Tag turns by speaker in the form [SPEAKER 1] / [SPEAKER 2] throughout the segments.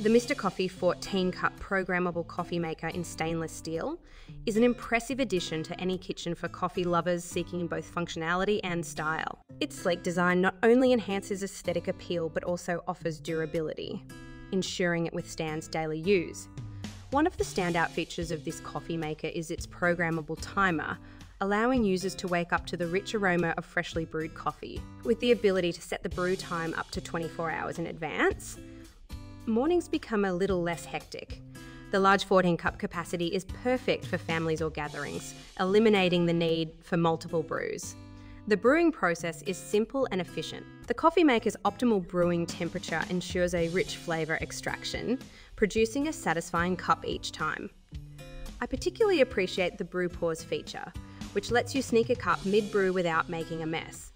[SPEAKER 1] The Mr. Coffee 14 cup programmable coffee maker in stainless steel is an impressive addition to any kitchen for coffee lovers seeking both functionality and style. Its sleek design not only enhances aesthetic appeal but also offers durability, ensuring it withstands daily use. One of the standout features of this coffee maker is its programmable timer, allowing users to wake up to the rich aroma of freshly brewed coffee, with the ability to set the brew time up to 24 hours in advance mornings become a little less hectic. The large 14 cup capacity is perfect for families or gatherings, eliminating the need for multiple brews. The brewing process is simple and efficient. The coffee maker's optimal brewing temperature ensures a rich flavour extraction, producing a satisfying cup each time. I particularly appreciate the brew pause feature, which lets you sneak a cup mid brew without making a mess.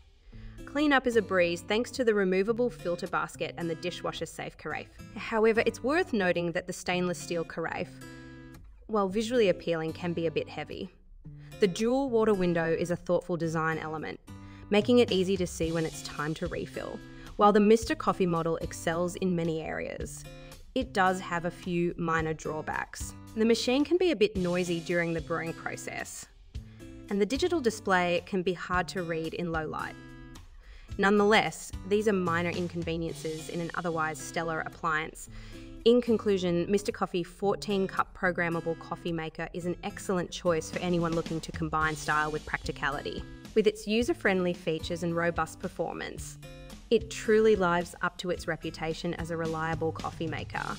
[SPEAKER 1] Cleanup is a breeze thanks to the removable filter basket and the dishwasher safe carafe. However, it's worth noting that the stainless steel carafe, while visually appealing, can be a bit heavy. The dual water window is a thoughtful design element, making it easy to see when it's time to refill. While the Mr. Coffee model excels in many areas, it does have a few minor drawbacks. The machine can be a bit noisy during the brewing process, and the digital display can be hard to read in low light. Nonetheless, these are minor inconveniences in an otherwise stellar appliance. In conclusion, Mr. Coffee 14 cup programmable coffee maker is an excellent choice for anyone looking to combine style with practicality. With its user friendly features and robust performance, it truly lives up to its reputation as a reliable coffee maker.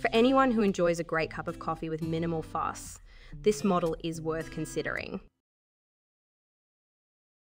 [SPEAKER 1] For anyone who enjoys a great cup of coffee with minimal fuss, this model is worth considering.